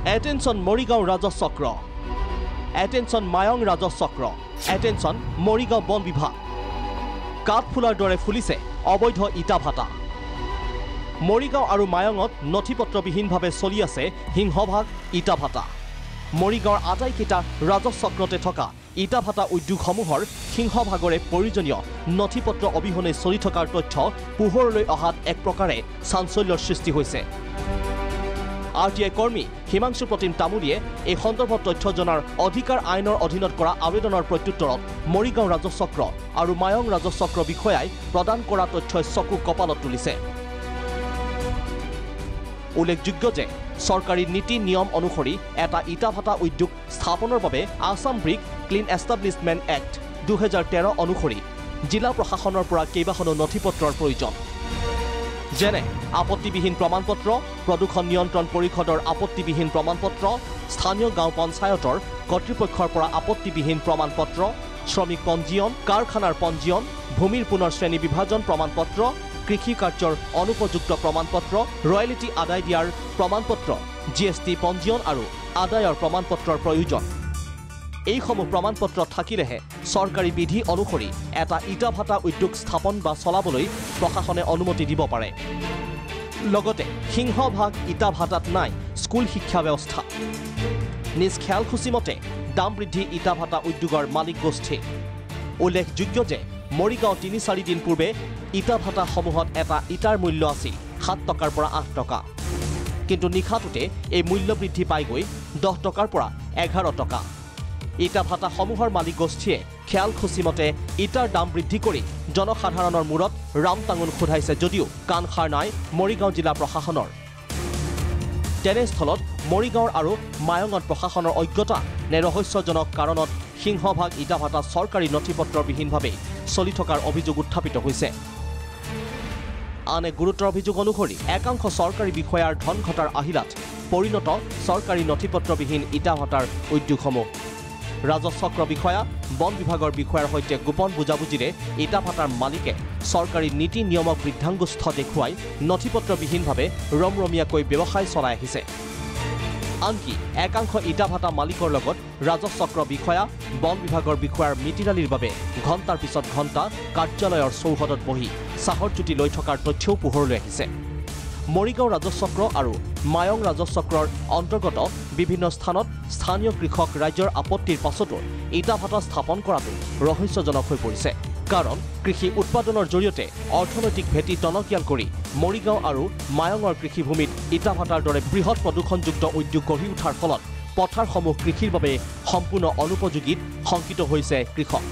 Attention Morigaon ৰাজচক্ৰ attention Mayong ৰাজচক্ৰ attention Morigaon বন বিভাগ কাঠফুলাৰ দৰে ফুলিছে অবৈধ ইটা ভাটা মৰিগাঁও আৰু মায়ঙত নথি পত্ৰবিহীনভাৱে চলি আছে সিংহভাগ ইটা ভাটা মৰিগাঁৱৰ আটাইকেইটা ৰাজচক্ৰতে থকা ইটা ভাটা উদ্যোগসমূহৰ সিংহভাগৰে প্ৰয়োজনীয় নথি পত্ৰ অবিহনে চলি থকাৰ তথ্য পোহৰলৈ অহাত এক প্ৰকাৰে চাঞ্চল্যৰ সৃষ্টি হৈছে আৰ টি আই কৰ্মী হিমাংশু প্ৰতিম তামুলীয়ে এই সন্দৰ্ভত তথ্য জনাৰ অধিকাৰ আইনৰ অধীনত কৰা আবেদনৰ প্ৰত্যুত্তৰত মৰিগাঁও ৰাজচক্ৰ আৰু মায়ং ৰাজচক্ৰ বিষয়াই প্ৰদান কৰা তথ্যই চকু কপালত তুলিছে। উল্লেখযোগ্য যে চৰকাৰী নীতি নিয়ম অনুসৰি এটা ইটা ভাটা উদ্যোগ স্থাপনৰ বাবে Assam brick kiln establishment act দুহেজাৰ তেৰ অনুসৰি জিলা প্ৰশাসনৰ পৰা কেইবাখনো নথি পত্ৰৰ প্ৰয়োজন। যেনে আপত্তিবিহীন প্ৰমাণপত্ৰ প্ৰদূষণ নিয়ন্ত্ৰণ পৰিষদৰ আপত্তিবিহীন প্ৰমাণপত্ৰ স্থানীয় গাঁও পঞ্চায়তৰ কৰ্তৃপক্ষৰ পৰা আপত্তিবিহীন প্ৰমাণপত্ৰ শ্ৰমিক পঞ্জীয়ন কাৰখানাৰ পঞ্জীয়ন ভূমিৰ পুনৰ শ্ৰেণী বিভাজন প্ৰমাণপত্ৰ কৃষি কাৰ্যৰ অনুপযুক্ত প্ৰমাণপত্ৰ ৰয়েলিটি আদায় দিয়াৰ প্ৰমাণপত্ৰ জি এছ টি পঞ্জীয়ন আৰু আদায়ৰ প্ৰমাণপত্ৰৰ প্ৰয়োজন। এইসমূহ প্ৰমাণপত্ৰ থাকিলেহে চৰকাৰী বিধি অনুসৰি এটা ইটা ভাটা উদ্যোগ স্থাপন বা চলাবলৈ প্ৰশাসনে অনুমতি দিব পাৰে। লগতে সিংহভাগ ইটা ভাটাত নাই স্কুল শিক্ষা ব্যৱস্থা। নিজ খেয়ালসূচী মতে দাম বৃদ্ধি ইটা ভাটা উদ্যোগৰ মালিক গোষ্ঠী। উল্লেখযোগ্য যে মৰিগাঁও তিনি চাৰি দিন পূৰ্বে ইটা ভাটাসমূহত এটা ইটাৰ মূল্য আছিল সাত টকাৰ পৰা আঠ টকা। কিন্তু নিশাটোতে এই মূল্য বৃদ্ধি পাই গৈ দহ টকাৰ পৰা এঘাৰ টকা। ইটা ভাটাসমূহৰ মালিক গোষ্ঠীয়ে খেয়ালখুচি মতে ইটাৰ দাম বৃদ্ধি কৰি জনসাধাৰণৰ মূৰত ৰাম টাঙোন সোধাইছে যদিও কাণ সাৰ নাই মৰিগাঁও জিলা প্ৰশাসনৰ। তেনেস্থলত মৰিগাঁৱৰ আৰু মায়ঙত প্ৰশাসনৰ অজ্ঞতা নে ৰহস্যজনক কাৰণত সিংহভাগ ইটা ভাটা চৰকাৰী নথি পত্ৰবিহীনভাৱে চলি থকাৰ অভিযোগ উত্থাপিত হৈছে। আন এক গুৰুতৰ অভিযোগ অনুসৰি একাংশ চৰকাৰী বিষয়াৰ ধন ঘটাৰ আহিলাত পৰিণত চৰকাৰী নথি পত্ৰবিহীন ইটা ভাটাৰ উদ্যোগসমূহ। ৰাজচক্ৰ বিষয়া বন বিভাগৰ বিষয়াৰ সৈতে গোপন বুজাবুজিৰে ইটা ভাটাৰ মালিকে চৰকাৰী নীতি নিয়মক বৃদ্ধাংগুষ্ঠ দেখুৱাই নথি পত্ৰবিহীনভাৱে ৰমৰমীয়াকৈ ব্যৱসায় চলাই আহিছে। আনকি একাংশ ইটা ভাটা মালিকৰ লগত ৰাজচক্ৰ বিষয়া বন বিভাগৰ বিষয়াৰ মিতিৰালিৰ বাবে ঘণ্টাৰ পিছত ঘণ্টা কাৰ্যালয়ৰ চৌহদত বহি চাহৰ জুতি লৈ থকাৰ তথ্যও পোহৰলৈ আহিছে। মৰিগাঁও ৰাজচক্ৰ আৰু মায়ং ৰাজচক্ৰৰ অন্তৰ্গত বিভিন্ন স্থানত স্থানীয় কৃষক ৰাইজৰ আপত্তিৰ পাছতো ইটা ভাটা স্থাপন কৰাটো ৰহস্যজনক হৈ পৰিছে। কাৰণ কৃষি উৎপাদনৰ জৰিয়তে অৰ্থনৈতিক ভেটি টনকিয়াল কৰি মৰিগাঁও আৰু মায়ঙৰ কৃষিভূমিত ইটা ভাটাৰ দৰে বৃহৎ প্ৰদূষণযুক্ত উদ্যোগ গঢ়ি উঠাৰ ফলত পথাৰসমূহ কৃষিৰ বাবে সম্পূৰ্ণ অনুপযোগীত শংকিত হৈছে কৃষক।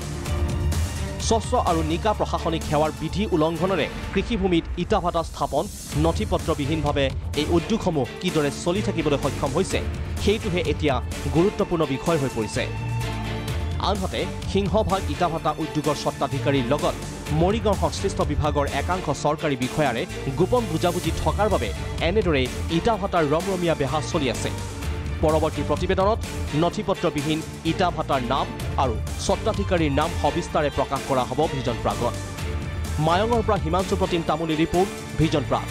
স্বচ্ছ আৰু নিকা প্ৰশাসনিক সেৱাৰ বিধি উলংঘনেৰে কৃষিভূমিত ইটা ভাটা স্থাপন নথি পত্ৰবিহীনভাৱে এই উদ্যোগসমূহ কিদৰে চলি থাকিবলৈ সক্ষম হৈছে সেইটোহে এতিয়া গুৰুত্বপূৰ্ণ বিষয় হৈ পৰিছে। আনহাতে সিংহভাগ ইটা ভাটা উদ্যোগৰ স্বত্বাধিকাৰীৰ লগত মৰিগাঁও সংশ্লিষ্ট বিভাগৰ একাংশ চৰকাৰী বিষয়াৰে গোপন বুজাবুজি থকাৰ বাবে এনেদৰে ইটা ভাটাৰ ৰমৰমীয়া বেহা চলি আছে। পৰৱৰ্তী প্ৰতিবেদনত নথি পত্ৰবিহীন ইটা ভাটাৰ নাম আৰু স্বত্বাধিকাৰীৰ নাম সবিস্তাৰে প্ৰকাশ কৰা হ'ব ভিজন প্ৰাগত। মায়ঙৰ পৰা হিমাংশু প্ৰতিম তামুলী ৰিপৰ্ট ভিজন প্ৰাগ।